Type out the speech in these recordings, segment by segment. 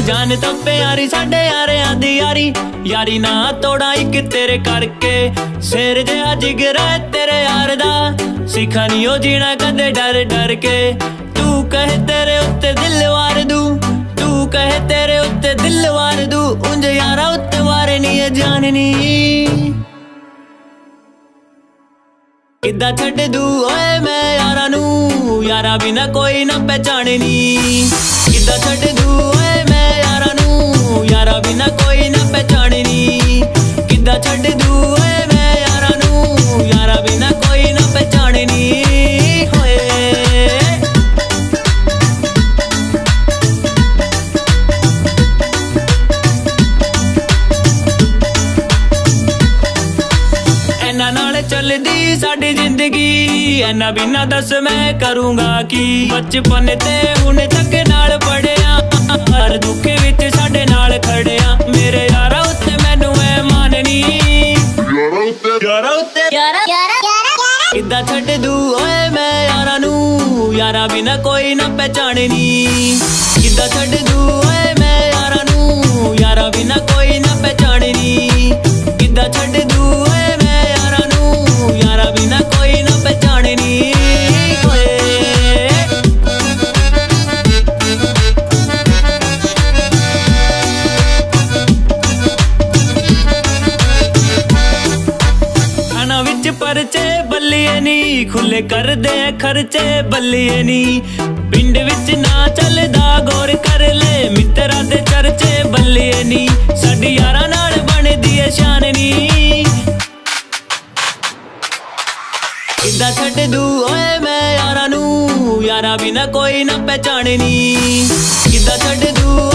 ਜਾਨ ਤਾਂ ਪਿਆਰੀ, ਸਾਡੇ ਯਾਰਿਆਂ ਦੀ ਯਾਰੀ। ਯਾਰੀ ਨਾ ਤੋੜਾ ਇੱਕ ਤੇਰੇ ਕਰਕੇ। ਸਿਰ ਜਿਹਾ ਜਿਗਰ ਤੇਰੇ ਯਾਰ ਦਾ। ਸਿੱਖਾ ਨਹੀਂ ਉਹ ਜੀਣਾ ਕਦੇ ਡਰ ਡਰ ਕੇ। ਤੂੰ ਕਹੇ ਤੇਰੇ ਉੱਤੇ ਦਿਲ ਵਾਰ ਦੂ। ਤੂੰ ਕਹੇ ਤੇਰੇ ਉੱਤੇ ਦਿਲ ਵਾਰ ਦੂ। ਉਂਝ ਯਾਰਾ ਉੱਤੇ ਵਾਰੇ ਨਹੀਂ ਜਾਣਨੀ। ਕਿੱਦਾਂ ਛੱਡ ਦੂ ਓਏ ਮੈਂ ਯਾਰਾਂ ਯਾਰਾ ਬਿਨਾ ਕੋਈ ਨਾ ਪਹਿਚਾਣੇ ਨੀ ਕਿੱਦਾਂ ਛੱਡ ਦੂ ਓਏ ਮੈਂ ਚੱਲਦੀ ਸਾਡੀ ਜ਼ਿੰਦਗੀ। ਇਹਨਾਂ ਬਿਨਾ ਦੱਸ ਮੈਂ ਕਰੂੰਗਾ ਕੀ। ਬਚਪਨ ਤੇ ਹੁਣ ਤੱਕ ਨਾਲ ਪੜਿਆ ਹਰ ਦੁੱਖ ਵਿੱਚ ਸਾਡੇ ਨਾਲ ਖੜਿਆ। ਮੇਰੇ ਯਾਰਾ ਉੱਤੇ ਮੈਨੂੰ ਐ ਮਾਨਨੀ। ਯਾਰਾ ਉੱਤੇ। ਯਾਰਾ ਯਾਰਾ। ਕਿੱਦਾਂ ਛੱਡ ਦੂ ਓਏ ਮੈਂ ਯਾਰਾਂ ਨੂੰ। ਯਾਰਾ ਬਿਨਾ ਕੋਈ ਨਾ ਪਹਿਚਾਣਨੀ। ਕਿੱਦਾਂ ਛੱਡ ਦੂ ਓਏ ਬੱਲੀਏ ਨੀ ਖੁੱਲੇ ਕਰਦੇ ਖਰਚੇ ਬੱਲੀਏ ਨੀ। ਪਿੰਡ ਵਿੱਚ ਨਾ ਚੱਲਦਾ ਗੌਰ ਕਰ ਲੈ, ਮਿੱਤਰਾਂ ਦੇ ਚਰਚੇ ਬੱਲੀਏ ਨੀ। ਸਾਡੀ ਯਾਰਾਂ ਨਾਲ ਬਣਦੀ ਏ ਸ਼ਾਨ ਨੀ ਕਿੱਦਾਂ ਛੱਡ ਦੂ ਓਏ ਮੈਂ ਯਾਰਾਂ ਨੂੰ, ਯਾਰਾਂ ਬਿਨਾ ਕੋਈ ਨਾ ਪਹਿਚਾਣਨੀ। ਕਿੱਦਾਂ ਛੱਡ ਦੂ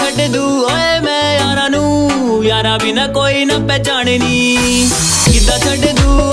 ਛੱਡ ਦੂ, ਓਏ ਮੈਂ ਯਾਰਾਂ ਨੂੰ। ਯਾਰਾ ਬਿਨਾ ਕੋਈ ਨਾ ਪਹਿਚਾਣੇ ਨੀ। ਕਿੱਦਾਂ ਛੱਡ ਦੂ